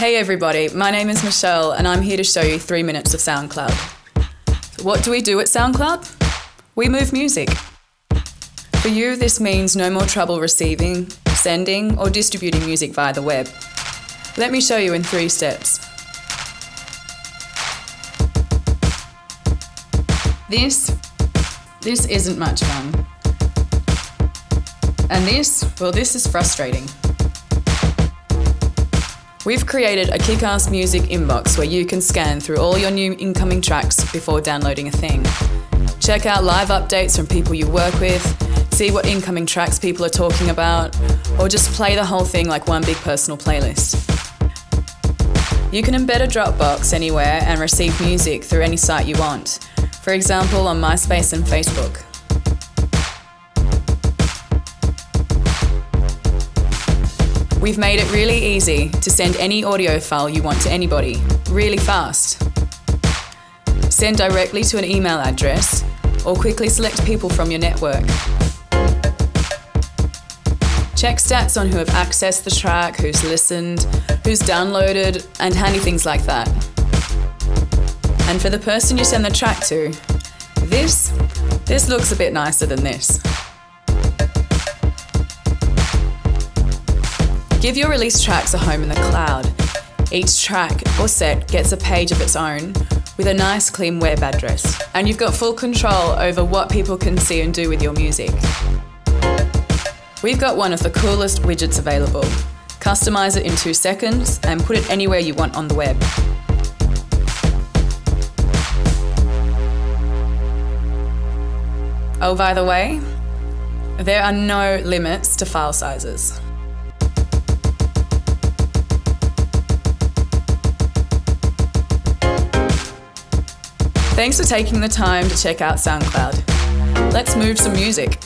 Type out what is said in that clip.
Hey everybody, my name is Michelle and I'm here to show you three minutes of SoundCloud. What do we do at SoundCloud? We move music. For you, this means no more trouble receiving, sending, or distributing music via the web. Let me show you in three steps. This, this isn't much fun. And this, well, this is frustrating. We've created a kick ass music inbox where you can scan through all your new incoming tracks before downloading a thing. Check out live updates from people you work with, see what incoming tracks people are talking about, or just play the whole thing like one big personal playlist. You can embed a Dropbox anywhere and receive music through any site you want, for example, on MySpace and Facebook. We've made it really easy to send any audio file you want to anybody, really fast. Send directly to an email address or quickly select people from your network. Check stats on who have accessed the track, who's listened, who's downloaded, and handy things like that. And for the person you send the track to, this, this looks a bit nicer than this. Give your release tracks a home in the cloud. Each track or set gets a page of its own with a nice clean web address, and you've got full control over what people can see and do with your music. We've got one of the coolest widgets available. Customize it in two seconds and put it anywhere you want on the web. Oh, by the way, there are no limits to file sizes. Thanks for taking the time to check out SoundCloud. Let's move some music.